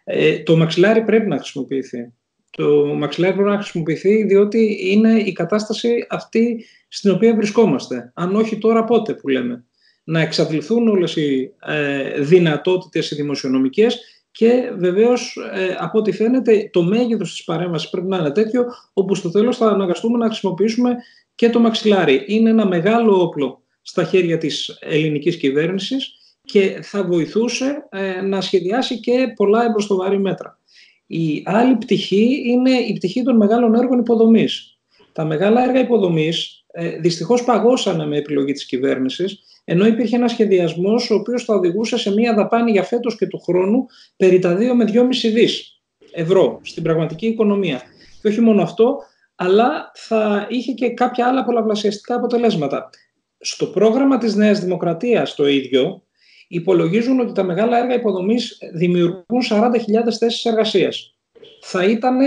Ε, το μαξιλάρι πρέπει να χρησιμοποιηθεί. Το μαξιλάρι πρέπει να χρησιμοποιηθεί διότι είναι η κατάσταση αυτή στην οποία βρισκόμαστε. Αν όχι τώρα πότε που λέμε. Να εξαντληθούν όλες οι ε, δυνατότητες οι δημοσιονομικές και βεβαίως ε, από ό,τι φαίνεται το μέγεθος της παρέμβασης πρέπει να είναι τέτοιο όπου στο τέλος θα αναγκαστούμε να χρησιμοποιήσουμε και το μαξιλάρι. Είναι ένα μεγάλο όπλο στα χέρια της ελληνικής κυβέρνησης και θα βοηθούσε ε, να σχεδιάσει και πολλά εμπροστοβαρή μέτρα. Η άλλη πτυχή είναι η πτυχή των μεγάλων έργων υποδομής. Τα μεγάλα έργα υποδομής ε, δυστυχώς παγώσανε με επιλογή της κυβέρνησης ενώ υπήρχε ένας σχεδιασμός ο οποίος θα οδηγούσε σε μια δαπάνη για φέτος και του χρόνου περί τα 2 με 2,5 δις ευρώ στην πραγματική οικονομία. Και όχι μόνο αυτό, αλλά θα είχε και κάποια άλλα πολλαπλασιαστικά αποτελέσματα. Στο πρόγραμμα της Νέας Δημοκρατίας το ίδιο, υπολογίζουν ότι τα μεγάλα έργα υποδομής δημιουργούν 40.000 θέσεις εργασίας. Θα ήταν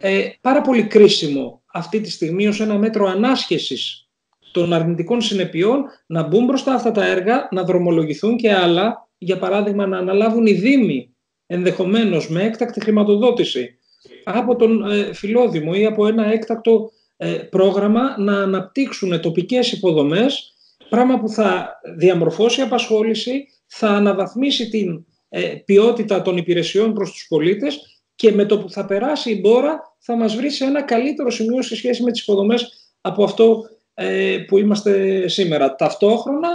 ε, πάρα πολύ κρίσιμο αυτή τη στιγμή ως ένα μέτρο ανάσχεσης των αρνητικών συνεπειών να μπουν μπροστά αυτά τα έργα, να δρομολογηθούν και άλλα, για παράδειγμα να αναλάβουν οι Δήμοι ενδεχομένως με έκτακτη χρηματοδότηση από τον ε, Φιλόδημο ή από ένα έκτακτο ε, πρόγραμμα να αναπτύξουν τοπικές υποδομές, πράγμα που θα διαμορφώσει απασχόληση, θα αναβαθμίσει την ε, ποιότητα των υπηρεσιών προς τους πολίτες και με το που θα περάσει η μπόρα θα μας βρει σε ένα καλύτερο σημείο σε σχέση με τις υποδομές από αυτό που είμαστε σήμερα. Ταυτόχρονα,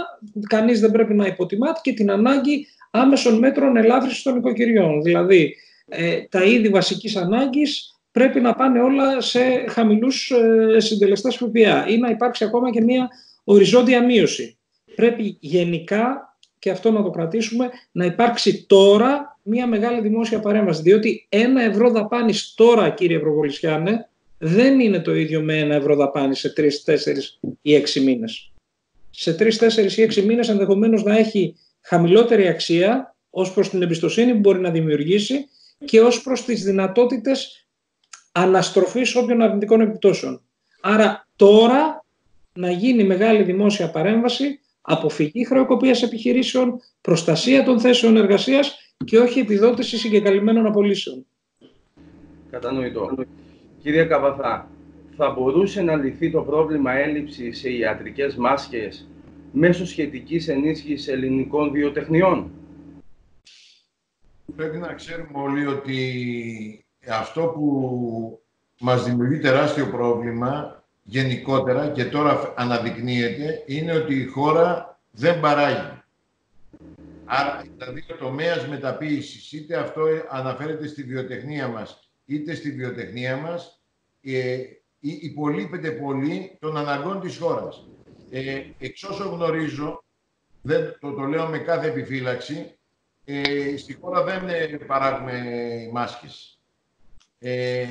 κανείς δεν πρέπει να υποτιμάται και την ανάγκη άμεσων μέτρων ελάφρυνσης των οικοκυριών. Δηλαδή, ε, τα είδη βασικής ανάγκης πρέπει να πάνε όλα σε χαμηλούς ε, συντελεστές ΦΠΑ ή να υπάρξει ακόμα και μια οριζόντια μείωση. Πρέπει γενικά, και αυτό να το κρατήσουμε, να υπάρξει τώρα μια μεγάλη δημόσια παρέμβαση. Διότι ένα ευρώ δαπάνης τώρα, κύριε Ευρωβολισιάνε, δεν είναι το ίδιο με ένα ευρώ δαπάνης σε τρεις, τέσσερις ή έξι μήνες. Σε τρεις, τέσσερις ή έξι μήνες ενδεχομένως να έχει χαμηλότερη αξία ως προς την εμπιστοσύνη που μπορεί να δημιουργήσει και ως προς τις δυνατότητες αναστροφής όποιων αρνητικών επιπτώσεων. Άρα τώρα να γίνει μεγάλη δημόσια παρέμβαση, αποφυγή χρεοκοπίας επιχειρήσεων, προστασία των θέσεων εργασίας και όχι επιδότηση συγκεκαλυμμένων απολύσεων. Κατανοητό. Κύριε Καβαθά, θα μπορούσε να λυθεί το πρόβλημα έλλειψης σε ιατρικές μάσκες μέσω σχετικής ενίσχυσης ελληνικών βιοτεχνιών; Πρέπει να ξέρουμε όλοι ότι αυτό που μας δημιουργεί τεράστιο πρόβλημα γενικότερα και τώρα αναδεικνύεται είναι ότι η χώρα δεν παράγει. Άρα, δηλαδή, ο τομέας μεταποίησης, είτε αυτό αναφέρεται στη βιοτεχνία μας, είτε στη βιοτεχνία μας, ε, υπολείπεται πολύ των αναγκών της χώρας. Ε, εξ όσο γνωρίζω, δεν, το, το λέω με κάθε επιφύλαξη, ε, στη χώρα δεν ε, παράγουμε μάσκες. Ε,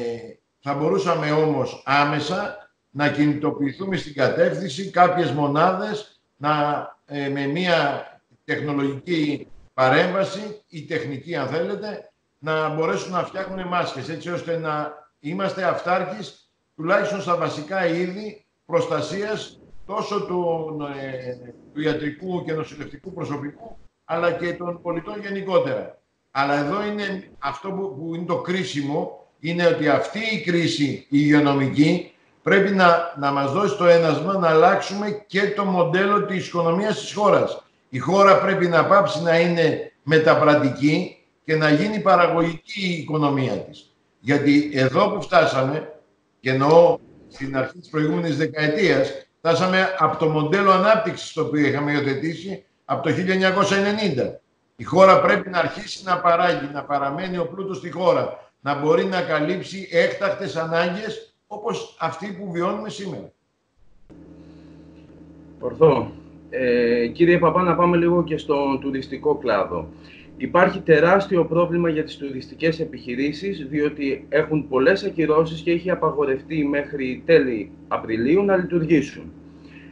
θα μπορούσαμε όμως άμεσα να κινητοποιηθούμε στην κατεύθυνση κάποιες μονάδες να, ε, με μια τεχνολογική παρέμβαση ή τεχνική αν θέλετε να μπορέσουν να φτιάχνουν μάσκες έτσι ώστε να είμαστε αυτάρκεις τουλάχιστον στα βασικά είδη προστασίας τόσο του, ε, του ιατρικού και νοσηλευτικού προσωπικού αλλά και των πολιτών γενικότερα. Αλλά εδώ είναι αυτό που, που είναι το κρίσιμο, είναι ότι αυτή η κρίση η υγειονομική πρέπει να, να μας δώσει το ένασμα να αλλάξουμε και το μοντέλο της οικονομίας της χώρας. Η χώρα πρέπει να πάψει να είναι μεταπρατική και να γίνει παραγωγική η οικονομία της. Γιατί εδώ που φτάσαμε, και εννοώ στην αρχή της προηγούμενης δεκαετίας, φτάσαμε από το μοντέλο ανάπτυξης το οποίο είχαμε υιοθετήσει από το 1990. Η χώρα πρέπει να αρχίσει να παράγει, να παραμένει ο πλούτος στη χώρα, να μπορεί να καλύψει έκτακτες ανάγκες όπως αυτή που βιώνουμε σήμερα. Ορθό. Ε, κύριε Παπά, να πάμε λίγο και στον τουριστικό κλάδο. Υπάρχει τεράστιο πρόβλημα για τις τουριστικές επιχειρήσεις, διότι έχουν πολλές ακυρώσεις και έχει απαγορευτεί μέχρι τέλη Απριλίου να λειτουργήσουν.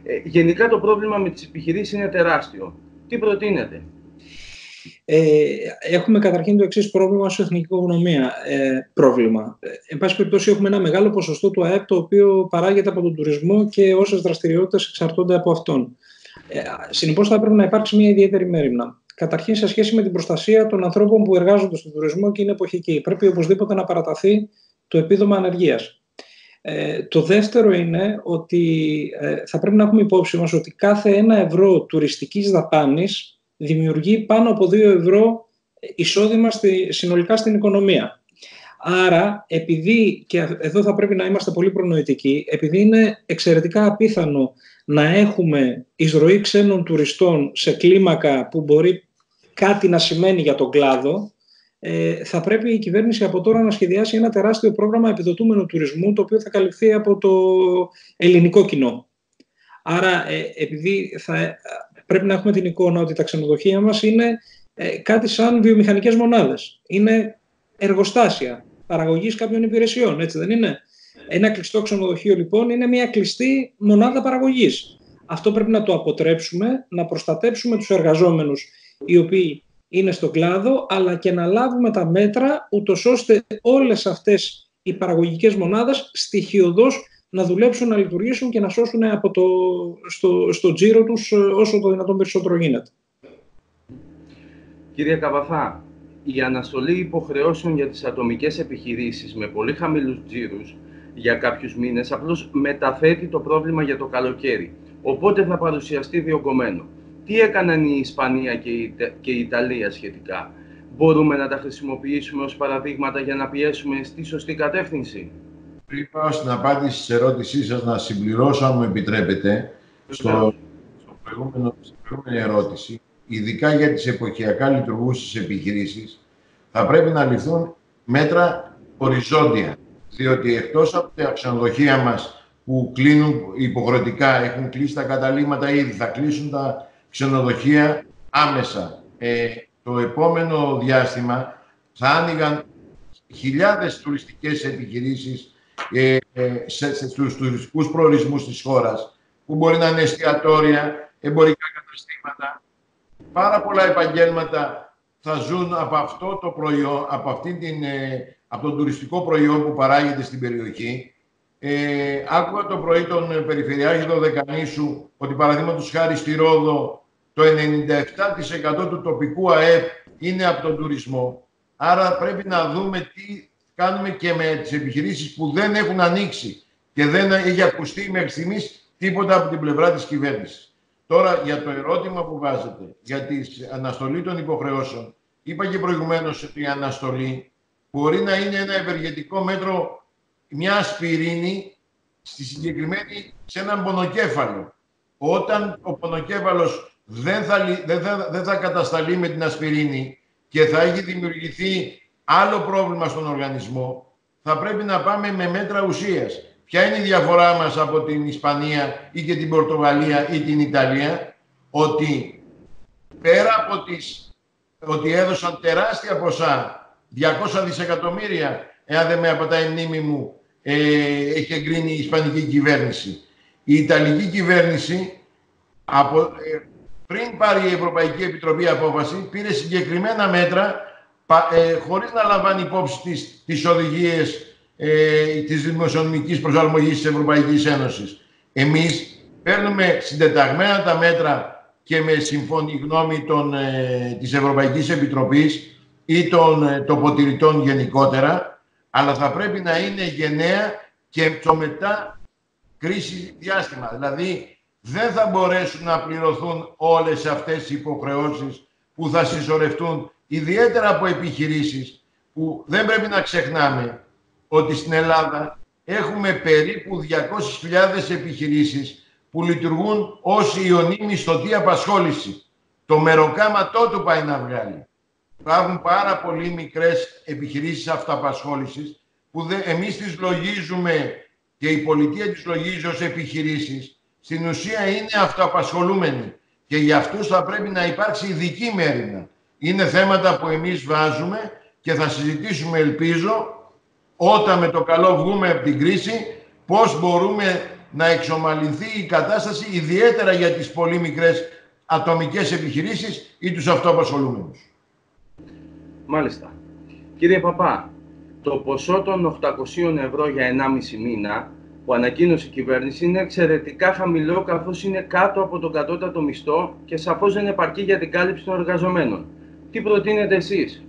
Ε, γενικά το πρόβλημα με τις επιχειρήσεις είναι τεράστιο. Τι προτείνετε; Ε, έχουμε καταρχήν το εξής πρόβλημα στην εθνική οικονομία. Ε, πρόβλημα. Ε, εν πάση περιπτώσει, έχουμε ένα μεγάλο ποσοστό του ΑΕΠ το οποίο παράγεται από τον τουρισμό και όσες δραστηριότητες εξαρτώνται από αυτόν. Ε, Συνεπώς, θα πρέπει να υπάρξει μια ιδιαίτερη μέρημνα. Καταρχήν, σε σχέση με την προστασία των ανθρώπων που εργάζονται στον τουρισμό και είναι εποχική, πρέπει οπωσδήποτε να παραταθεί το επίδομα ανεργίας. Ε, το δεύτερο είναι ότι ε, θα πρέπει να έχουμε υπόψη μας ότι κάθε ένα ευρώ τουριστικής δαπάνης δημιουργεί πάνω από δύο ευρώ εισόδημα στη, συνολικά στην οικονομία. Άρα, επειδή, και εδώ θα πρέπει να είμαστε πολύ προνοητικοί, επειδή είναι εξαιρετικά απίθανο να έχουμε εισρωή ξένων τουριστών σε κλίμακα που μπορεί κάτι να σημαίνει για τον κλάδο, ε, θα πρέπει η κυβέρνηση από τώρα να σχεδιάσει ένα τεράστιο πρόγραμμα επιδοτούμενου τουρισμού, το οποίο θα καλυφθεί από το ελληνικό κοινό. Άρα, ε, επειδή θα πρέπει να έχουμε την εικόνα ότι τα ξενοδοχεία μας είναι ε, κάτι σαν βιομηχανικές μονάδες. Είναι εργοστάσια παραγωγής κάποιων υπηρεσιών, έτσι δεν είναι; Ένα κλειστό ξενοδοχείο λοιπόν είναι μια κλειστή μονάδα παραγωγής. Αυτό πρέπει να το αποτρέψουμε, να προστατέψουμε τους εργαζόμενους οι οποίοι είναι στον κλάδο, αλλά και να λάβουμε τα μέτρα ούτως ώστε όλες αυτές οι παραγωγικές μονάδες στοιχειοδός να δουλέψουν, να λειτουργήσουν και να σώσουν από το, στο, στο τζίρο τους ε, όσο το δυνατόν περισσότερο γίνεται. Κύριε Καβαθά, η αναστολή υποχρεώσεων για τις ατομικές επιχειρήσεις με πολύ χαμηλούς τζίρους για κάποιους μήνες απλώς μεταθέτει το πρόβλημα για το καλοκαίρι. Οπότε θα παρουσιαστεί διωγγωμένο. Τι έκαναν η Ισπανία και η, και η Ιταλία σχετικά; Μπορούμε να τα χρησιμοποιήσουμε ως παραδείγματα για να πιέσουμε στη σωστή κατεύθυνση; Πριν πάω στην απάντηση της ερώτησής σας, να συμπληρώσω, αν μου επιτρέπετε, στο, στο προηγούμενο, στην προηγούμενη ερώτηση, ειδικά για τις εποχιακά λειτουργούσες επιχειρήσεις, θα πρέπει να ληφθούν μέτρα οριζόντια. Διότι εκτός από τα ξενοδοχεία μας που κλείνουν υποχρεωτικά, έχουν κλείσει τα καταλήμματα ήδη, θα κλείσουν τα ξενοδοχεία άμεσα. Ε, το επόμενο διάστημα θα άνοιγαν χιλιάδες τουριστικές επιχειρήσεις ε, ε, σε, σε, στους τουριστικούς προορισμούς της χώρας, που μπορεί να είναι εστιατόρια, εμπορικά καταστήματα. Πάρα πολλά επαγγέλματα θα ζουν από αυτό το προϊόν, από, αυτή την, ε, από τον τουριστικό προϊόν που παράγεται στην περιοχή. Ε, άκουγα το πρωί τον Περιφερειάρχη του Δεκανήσου ότι παραδείγματος χάρη στη Ρόδο το 97% του τοπικού ΑΕΠ είναι από τον τουρισμό. Άρα πρέπει να δούμε τι κάνουμε και με τις επιχειρήσεις που δεν έχουν ανοίξει και δεν έχει ακουστεί μέχρι στιγμής τίποτα από την πλευρά της κυβέρνησης. Τώρα, για το ερώτημα που βάζετε, για τη αναστολή των υποχρεώσεων, είπα και προηγουμένως ότι η αναστολή μπορεί να είναι ένα ευεργετικό μέτρο, μια ασπιρίνη στη συγκεκριμένη, σε έναν πονοκέφαλο. Όταν ο πονοκέφαλος δεν θα, δεν, θα, δεν θα κατασταλεί με την ασπιρίνη και θα έχει δημιουργηθεί άλλο πρόβλημα στον οργανισμό, θα πρέπει να πάμε με μέτρα ουσίας. Ποια είναι η διαφορά μας από την Ισπανία ή και την Πορτογαλία ή την Ιταλία, ότι πέρα από τις, ότι έδωσαν τεράστια ποσά, 200 δισεκατομμύρια, εάν δεν με απατάει η μνήμη μου, ε, έχει εγκρίνει η Ισπανική κυβέρνηση. Η Ιταλική κυβέρνηση, από, ε, πριν πάρει η Ευρωπαϊκή Επιτροπή απόφαση, πήρε συγκεκριμένα μέτρα ε, χωρίς να λαμβάνει υπόψη τις, τις οδηγίες ε, της δημοσιονομικής προσαρμογής της Ευρωπαϊκής Ένωσης. Εμείς παίρνουμε συντεταγμένα τα μέτρα και με συμφωνή γνώμη των, ε, της Ευρωπαϊκής Επιτροπής ή των ε, τοποτηρητών γενικότερα, αλλά θα πρέπει να είναι γενναία και το μετά κρίση διάστημα. Δηλαδή, δεν θα μπορέσουν να πληρωθούν όλες αυτές οι υποχρεώσεις που θα συσσωρευτούν ιδιαίτερα από επιχειρήσεις που δεν πρέπει να ξεχνάμε ότι στην Ελλάδα έχουμε περίπου 200.000 επιχειρήσεις που λειτουργούν ως ιονή μισθωτή απασχόληση. Το μεροκάματό του πάει να βγάλει. Υπάρχουν πάρα πολύ μικρές επιχειρήσεις αυτοαπασχόλησης που δεν, εμείς τις λογίζουμε και η πολιτεία τις λογίζει ως επιχειρήσεις. Στην ουσία είναι αυτοαπασχολούμενοι και για αυτούς θα πρέπει να υπάρξει ειδική μέρημνα. Είναι θέματα που εμείς βάζουμε και θα συζητήσουμε, ελπίζω, όταν με το καλό βγούμε από την κρίση, πώς μπορούμε να εξομαλυνθεί η κατάσταση, ιδιαίτερα για τις πολύ μικρές ατομικές επιχειρήσεις ή τους αυτοαπασχολούμενους. Μάλιστα. Κύριε Παπά, το ποσό των 800 ευρώ για 1,5 μήνα που ανακοίνωσε η κυβέρνηση είναι εξαιρετικά χαμηλό καθώς είναι κάτω από τον κατώτατο μισθό και σαφώς δεν επαρκεί για την κάλυψη των εργαζομένων. Τι προτείνετε εσείς;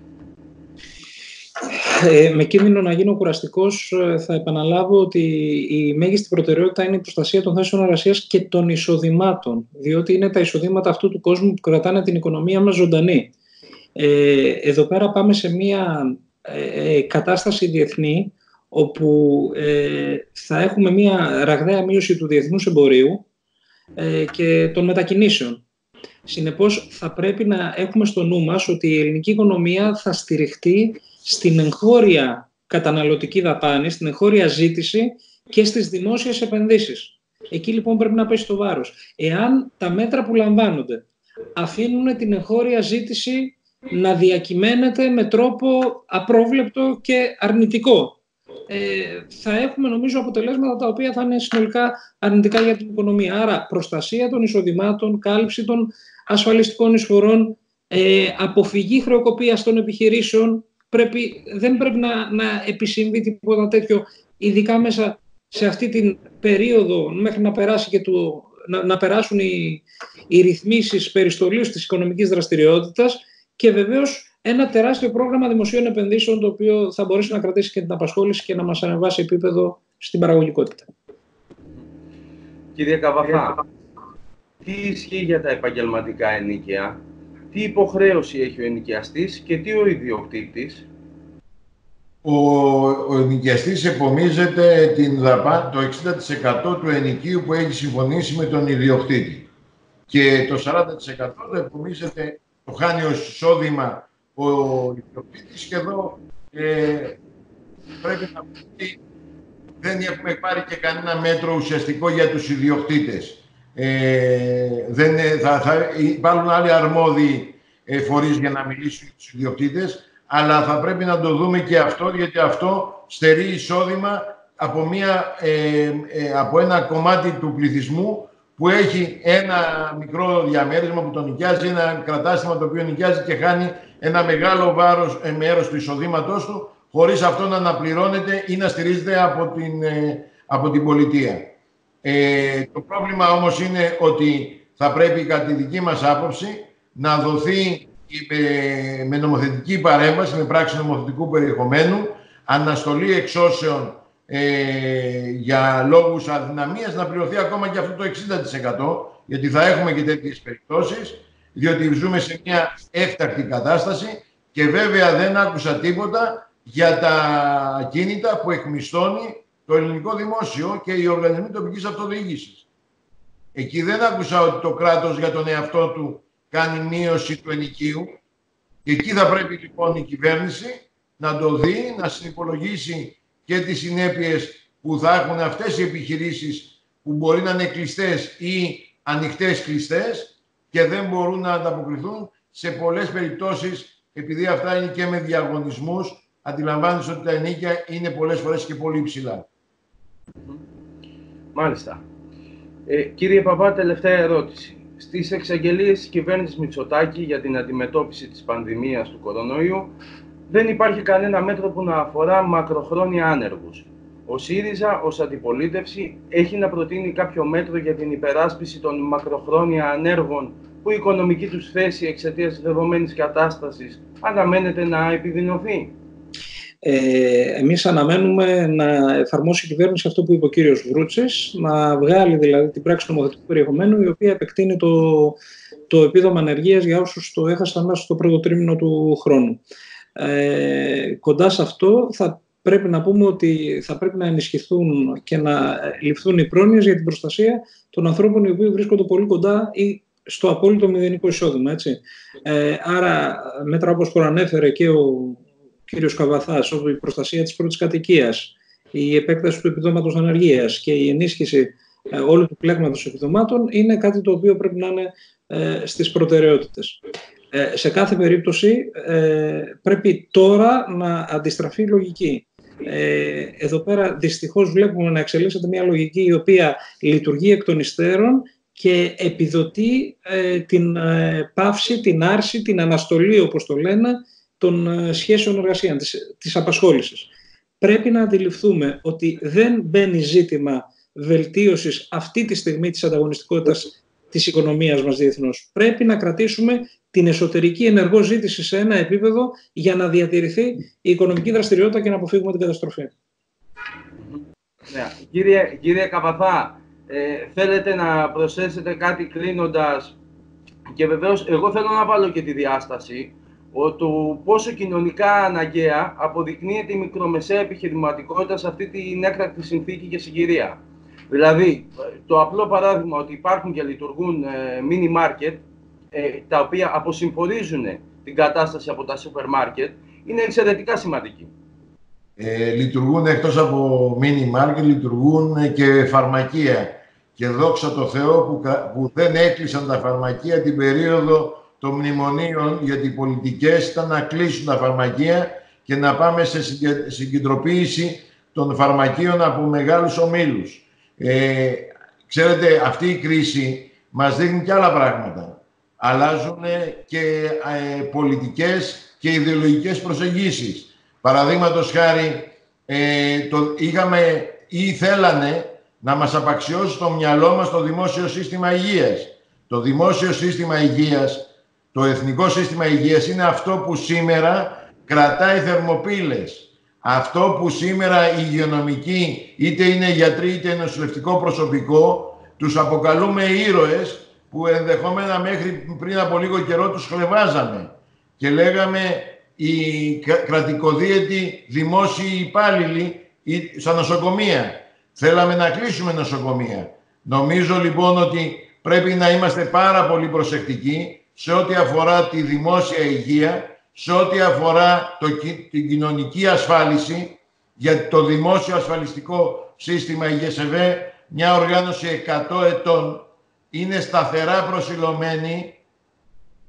Ε, με κίνδυνο να γίνω κουραστικός, ε, θα επαναλάβω ότι η μέγιστη προτεραιότητα είναι η προστασία των θέσεων εργασίας και των εισοδημάτων, διότι είναι τα εισοδήματα αυτού του κόσμου που κρατάνε την οικονομία μας ζωντανή. Ε, εδώ πέρα πάμε σε μια ε, κατάσταση διεθνή, όπου θα έχουμε μια ραγδαία μείωση του διεθνούς εμπορίου και των μετακινήσεων. Συνεπώς θα πρέπει να έχουμε στο νου μας ότι η ελληνική οικονομία θα στηριχτεί στην εγχώρια καταναλωτική δαπάνη, στην εγχώρια ζήτηση και στις δημόσιες επενδύσεις. Εκεί λοιπόν πρέπει να πέσει το βάρος. Εάν τα μέτρα που λαμβάνονται αφήνουν την εγχώρια ζήτηση να διακυμαίνεται με τρόπο απρόβλεπτο και αρνητικό. Ε, θα έχουμε νομίζω αποτελέσματα τα οποία θα είναι συνολικά αρνητικά για την οικονομία. Άρα προστασία των εισοδημάτων, κάλυψη των ασφαλιστικών εισφορών, ε, αποφυγή χρεοκοπίας των επιχειρήσεων, πρέπει, δεν πρέπει να, να επισυμβεί τίποτα τέτοιο, ειδικά μέσα σε αυτή την περίοδο μέχρι να, περάσει και το, να, να περάσουν οι, οι ρυθμίσεις περιστολίου της οικονομικής δραστηριότητας και βεβαίως ένα τεράστιο πρόγραμμα δημοσίων επενδύσεων το οποίο θα μπορέσει να κρατήσει και την απασχόληση και να μας ανεβάσει επίπεδο στην παραγωγικότητα. Κύριε Καβαφά, τι ισχύει για τα επαγγελματικά ενίκαια, τι υποχρέωση έχει ο ενοικιαστής και τι ο ιδιοκτήτης; Ο, ο ενοικιαστής επομίζεται την δαπά, το 60% του ενοικίου που έχει συμφωνήσει με τον ιδιοκτήτη. Και το 40% το επομίζεται, το χάνει ως εισόδημα ο ιδιοκτήτης και εδώ ε, πρέπει να πούμε ότι δεν έχουμε πάρει και κανένα μέτρο ουσιαστικό για τους ιδιοκτήτες. Ε, δεν, θα, θα υπάρχουν άλλοι αρμόδιοι ε, φορείς για να μιλήσουν για τους ιδιοκτήτες, αλλά θα πρέπει να το δούμε και αυτό, γιατί αυτό στερεί εισόδημα από, μια, ε, ε, από ένα κομμάτι του πληθυσμού που έχει ένα μικρό διαμέρισμα που τον νοικιάζει, ένα κρατάστημα το οποίο νοικιάζει και χάνει ένα μεγάλο βάρος, ε, μέρος του εισοδήματός του, χωρίς αυτό να αναπληρώνεται ή να στηρίζεται από την, ε, από την πολιτεία. Ε, το πρόβλημα όμως είναι ότι θα πρέπει κατά τη δική μας άποψη να δοθεί με, με νομοθετική παρέμβαση, με πράξη νομοθετικού περιεχομένου, αναστολή εξώσεων ε, για λόγους αδυναμίας να πληρωθεί ακόμα και αυτό το 60% γιατί θα έχουμε και τέτοιες περιπτώσεις διότι ζούμε σε μια έκτακτη κατάσταση και βέβαια δεν άκουσα τίποτα για τα κίνητα που εκμισθώνει το ελληνικό δημόσιο και οι οργανισμοί τοπικής αυτοδιοίκησης. Εκεί δεν άκουσα ότι το κράτος για τον εαυτό του κάνει μείωση του ενοικίου και εκεί θα πρέπει λοιπόν η κυβέρνηση να το δει, να συνυπολογίσει και τις συνέπειες που θα έχουν αυτές οι επιχειρήσεις που μπορεί να είναι κλειστές ή ανοιχτές κλειστές και δεν μπορούν να ανταποκριθούν σε πολλές περιπτώσεις επειδή αυτά είναι και με διαγωνισμούς αντιλαμβάνεσαι ότι τα ενίκια είναι πολλές φορές και πολύ ψηλά. Μάλιστα. Ε, κύριε Παπά, τελευταία ερώτηση. Στις εξαγγελίες της κυβέρνησης Μητσοτάκη για την αντιμετώπιση της πανδημίας του κορονοϊού δεν υπάρχει κανένα μέτρο που να αφορά μακροχρόνια άνεργους. Ο ΣΥΡΙΖΑ ως αντιπολίτευση έχει να προτείνει κάποιο μέτρο για την υπεράσπιση των μακροχρόνια ανέργων που η οικονομική τους θέση εξαιτίας της δεδομένης κατάστασης αναμένεται να επιδεινωθεί. Ε, εμείς αναμένουμε να εφαρμόσει η κυβέρνηση αυτό που είπε ο κύριος Βρούτσης, να βγάλει δηλαδή την πράξη νομοθετικού περιεχομένου, η οποία επεκτείνει το, το επίδομα ανεργίας για όσους το έχασαν μέσα στο πρώτο τρίμηνο του χρόνου. Ε, κοντά σε αυτό θα πρέπει να πούμε ότι θα πρέπει να ενισχυθούν και να ληφθούν οι πρόνοιες για την προστασία των ανθρώπων οι οποίοι βρίσκονται πολύ κοντά ή στο απόλυτο μηδενικό εισόδημα. Έτσι. Ε, άρα μέτρα όπως προανέφερε και ο κύριος Καβαθάς, όπου η προστασία της πρώτης κατοικίας, η επέκταση του επιδόματος αναργίας και η ενίσχυση ε, όλου του πλέγματος επιδομάτων είναι κάτι το οποίο πρέπει να είναι ε, στις προτεραιότητες. Ε, σε κάθε περίπτωση ε, πρέπει τώρα να αντιστραφεί η λογική. Ε, εδώ πέρα δυστυχώς βλέπουμε να εξελίσσεται μια λογική η οποία λειτουργεί εκ των υστέρων και επιδοτεί την πάυση, την άρση, την αναστολή όπως το λένε των σχέσεων εργασίας, της, της απασχόλησης. Πρέπει να αντιληφθούμε ότι δεν μπαίνει ζήτημα βελτίωσης αυτή τη στιγμή της ανταγωνιστικότητας της οικονομίας μας διεθνώς. Πρέπει να κρατήσουμε την εσωτερική ενεργό ζήτηση σε ένα επίπεδο για να διατηρηθεί η οικονομική δραστηριότητα και να αποφύγουμε την καταστροφή. Ναι. Κύριε, κύριε Καπαθά, ε, θέλετε να προσθέσετε κάτι κλείνοντας; Και βεβαίως εγώ θέλω να βάλω και τη διάσταση του πόσο κοινωνικά αναγκαία αποδεικνύεται η μικρομεσαία επιχειρηματικότητα σε αυτή την έκτακτη συνθήκη και συγκυρία. Δηλαδή, το απλό παράδειγμα ότι υπάρχουν και λειτουργούν ε, mini market, ε, τα οποία αποσυμφορίζουν την κατάσταση από τα σούπερ μάρκετ, είναι εξαιρετικά σημαντική. Ε, λειτουργούν εκτός από mini market, λειτουργούν και φαρμακεία και δόξα τω Θεώ που, που δεν έκλεισαν τα φαρμακεία την περίοδο των μνημονίων, γιατί οι πολιτικές ήταν να κλείσουν τα φαρμακεία και να πάμε σε συγκεντροποίηση των φαρμακείων από μεγάλους ομίλους. Ε, ξέρετε, αυτή η κρίση μας δείχνει και άλλα πράγματα. Αλλάζουν και ε, πολιτικές και ιδεολογικές προσεγγίσεις. Παραδείγματος χάρη, ε, το, είχαμε ή θέλανε να μας απαξιώσει το μυαλό μας το δημόσιο σύστημα υγείας. Το δημόσιο σύστημα υγείας, το εθνικό σύστημα υγείας είναι αυτό που σήμερα κρατάει θερμοπύλες. Αυτό που σήμερα οι υγειονομικοί, είτε είναι γιατροί είτε νοσηλευτικό προσωπικό, τους αποκαλούμε ήρωες που ενδεχόμενα μέχρι πριν από λίγο καιρό τους χλεβάζαμε. Και λέγαμε οι κρατικοδίαιτοι δημόσιοι υπάλληλοι στα νοσοκομεία. Θέλαμε να κλείσουμε νοσοκομεία. Νομίζω λοιπόν ότι πρέπει να είμαστε πάρα πολύ προσεκτικοί σε ό,τι αφορά τη δημόσια υγεία, σε ό,τι αφορά το, την κοινωνική ασφάλιση, για το δημόσιο ασφαλιστικό σύστημα η μια οργάνωση 100 ετών, είναι σταθερά προσιλωμένη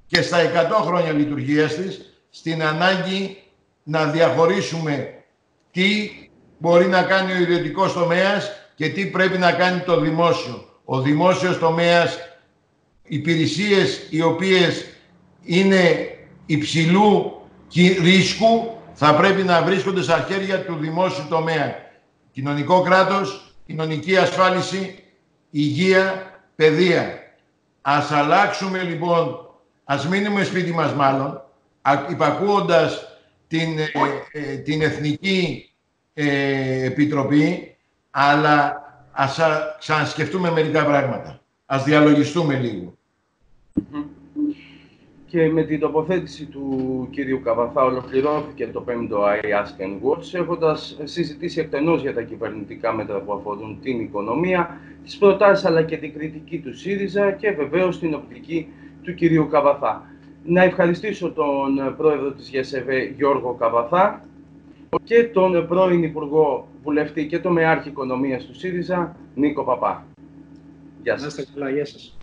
και στα 100 χρόνια λειτουργίας της, στην ανάγκη να διαχωρίσουμε τι μπορεί να κάνει ο ιδιωτικός τομέας και τι πρέπει να κάνει το δημόσιο. Ο δημόσιος τομέας, υπηρεσίες οι οποίες είναι υψηλού ρίσκου θα πρέπει να βρίσκονται στα χέρια του δημόσιου τομέα. Κοινωνικό κράτος, κοινωνική ασφάλιση, υγεία, παιδεία. Ας αλλάξουμε λοιπόν, ας μείνουμε σπίτι μας μάλλον, υπακούοντας την, ε, ε, την Εθνική ε, Επιτροπή, αλλά ας ξανασκεφτούμε μερικά πράγματα. Ας διαλογιστούμε λίγο. Και με την τοποθέτηση του κύριου Καβαθά ολοκληρώθηκε το 5ο I Ask and Watch, έχοντας συζητήσει εκτενώς για τα κυβερνητικά μέτρα που αφορούν την οικονομία, τις προτάσεις αλλά και την κριτική του ΣΥΡΙΖΑ και βεβαίως την οπτική του κυρίου Καβαθά. Να ευχαριστήσω τον πρόεδρο της ΓΕΣΕΒΕ Γιώργο Καβαθά και τον πρώην Υπουργό Βουλευτή και το Μεάρχη Οικονομίας του ΣΥΡΙΖΑ Νίκο Παπά. Γεια σας. Γεια σας.